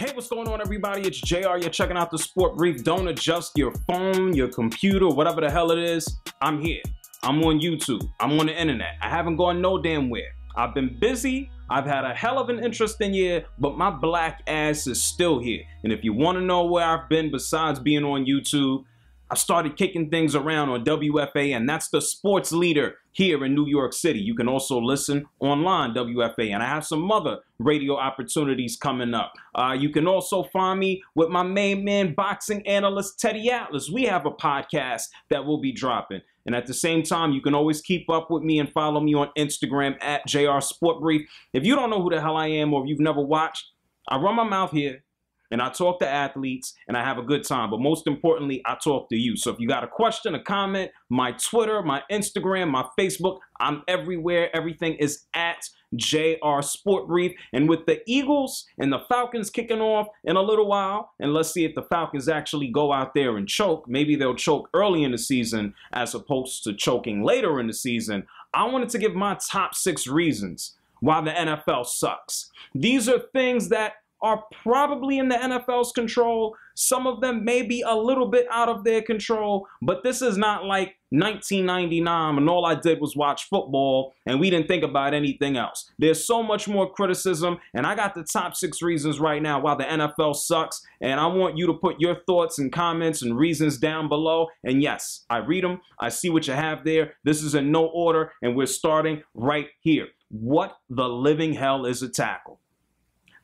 Hey, what's going on, everybody? It's JR. You're checking out the Sport Brief. Don't adjust your phone, your computer, whatever the hell it is. I'm here. I'm on YouTube. I'm on the internet. I haven't gone no damn where. I've been busy. I've had a hell of an interesting year, but my black ass is still here. And if you want to know where I've been besides being on YouTube, I started kicking things around on WFAN, and that's the sports leader here in New York City. You can also listen online, WFAN, and I have some other radio opportunities coming up. Uh, you can also find me with my main man, boxing analyst Teddy Atlas. We have a podcast that will be dropping. And at the same time, you can always keep up with me and follow me on Instagram at JR Sport Brief. If you don't know who the hell I am or if you've never watched, I run my mouth here and I talk to athletes and I have a good time. But most importantly, I talk to you. So if you got a question, a comment, my Twitter, my Instagram, my Facebook, I'm everywhere. Everything is at JR Sport Brief. And with the Eagles and the Falcons kicking off in a little while, and let's see if the Falcons actually go out there and choke. Maybe they'll choke early in the season as opposed to choking later in the season. I wanted to give my top six reasons why the NFL sucks. These are things that are probably in the NFL's control. Some of them may be a little bit out of their control, but this is not like 1999 and all I did was watch football and we didn't think about anything else. There's so much more criticism, and I got the top six reasons right now why the NFL sucks. And I want you to put your thoughts and comments and reasons down below. And yes, I read them, I see what you have there. This is in no order, and we're starting right here. What the living hell is a tackle?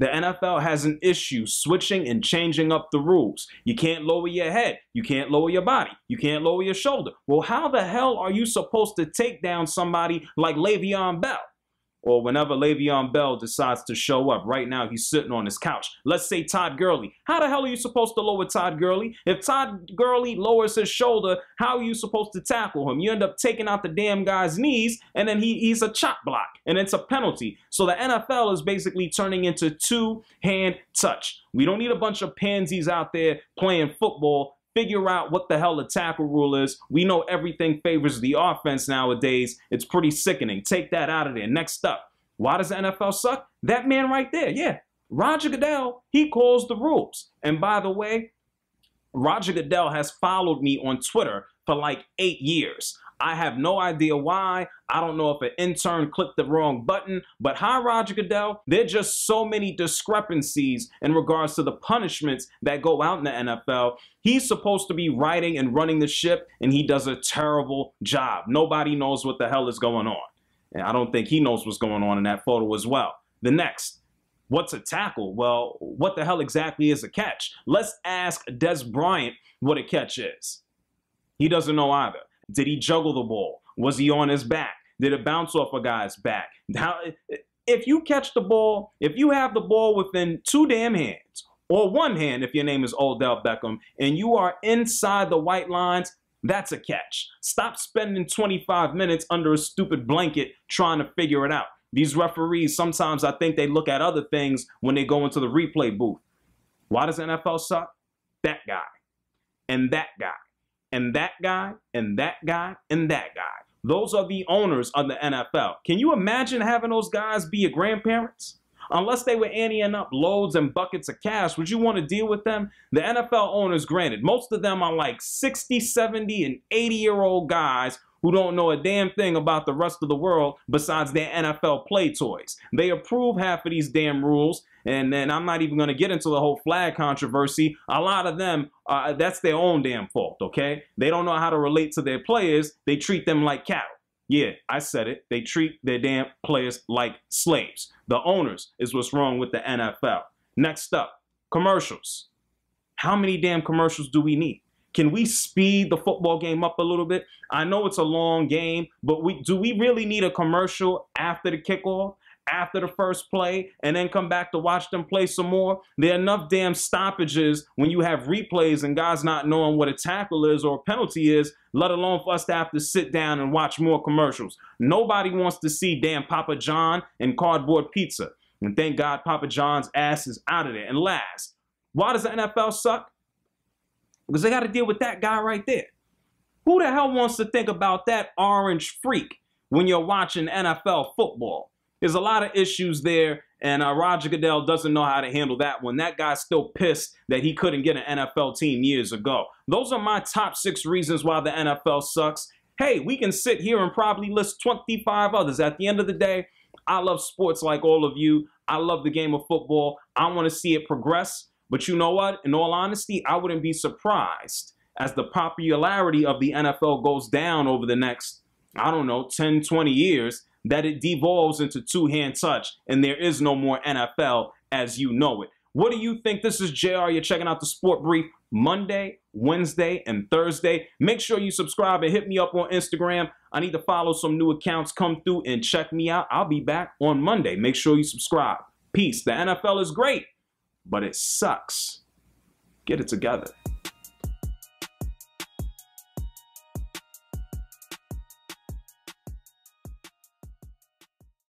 The NFL has an issue switching and changing up the rules. You can't lower your head. You can't lower your body. You can't lower your shoulder. Well, how the hell are you supposed to take down somebody like Le'Veon Bell? Or whenever Le'Veon Bell decides to show up. Right now, he's sitting on his couch. Let's say Todd Gurley. How the hell are you supposed to lower Todd Gurley? If Todd Gurley lowers his shoulder, how are you supposed to tackle him? You end up taking out the damn guy's knees, and then he, he's a chop block, and it's a penalty. So the NFL is basically turning into two-hand touch. We don't need a bunch of pansies out there playing football figure out what the hell the tackle rule is. We know everything favors the offense nowadays. It's pretty sickening. Take that out of there. Next up, why does the NFL suck? That man right there, yeah. Roger Goodell, he calls the rules. And by the way, Roger Goodell has followed me on Twitter for like eight years. I have no idea why. I don't know if an intern clicked the wrong button, but hi, Roger Goodell. There are just so many discrepancies in regards to the punishments that go out in the NFL. He's supposed to be writing and running the ship, and he does a terrible job. Nobody knows what the hell is going on. And I don't think he knows what's going on in that photo as well. The next, what's a tackle? Well, what the hell exactly is a catch? Let's ask Dez Bryant what a catch is. He doesn't know either. Did he juggle the ball? Was he on his back? Did it bounce off a guy's back? How, if you catch the ball, if you have the ball within two damn hands, or one hand if your name is Odell Beckham, and you are inside the white lines, that's a catch. Stop spending 25 minutes under a stupid blanket trying to figure it out. These referees, sometimes I think they look at other things when they go into the replay booth. Why does NFL suck? That guy and that guy and that guy and that guy and that guy. Those are the owners of the NFL. Can you imagine having those guys be your grandparents? Unless they were anteing up loads and buckets of cash, would you want to deal with them? The NFL owners, granted, most of them are like 60, 70, and 80 year old guys who don't know a damn thing about the rest of the world besides their NFL play toys. They approve half of these damn rules, and then I'm not even going to get into the whole flag controversy. A lot of them, uh, that's their own damn fault, okay? They don't know how to relate to their players. They treat them like cattle. Yeah, I said it. They treat their damn players like slaves. The owners is what's wrong with the NFL. Next up, commercials. How many damn commercials do we need? Can we speed the football game up a little bit? I know it's a long game, but we do we really need a commercial after the kickoff? after the first play and then come back to watch them play some more. There are enough damn stoppages when you have replays and guys not knowing what a tackle is or a penalty is, let alone for us to have to sit down and watch more commercials. Nobody wants to see damn Papa John and cardboard pizza. And thank God Papa John's ass is out of there. And last, why does the NFL suck? Because they got to deal with that guy right there. Who the hell wants to think about that orange freak when you're watching NFL football? There's a lot of issues there, and uh, Roger Goodell doesn't know how to handle that one. That guy's still pissed that he couldn't get an NFL team years ago. Those are my top six reasons why the NFL sucks. Hey, we can sit here and probably list 25 others. At the end of the day, I love sports like all of you. I love the game of football. I want to see it progress. But you know what? In all honesty, I wouldn't be surprised as the popularity of the NFL goes down over the next, I don't know, 10, 20 years, that it devolves into two hand touch and there is no more NFL as you know it. What do you think? This is JR. You're checking out the Sport Brief Monday, Wednesday, and Thursday. Make sure you subscribe and hit me up on Instagram. I need to follow some new accounts. Come through and check me out. I'll be back on Monday. Make sure you subscribe. Peace. The NFL is great, but it sucks. Get it together.